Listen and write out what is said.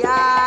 呀。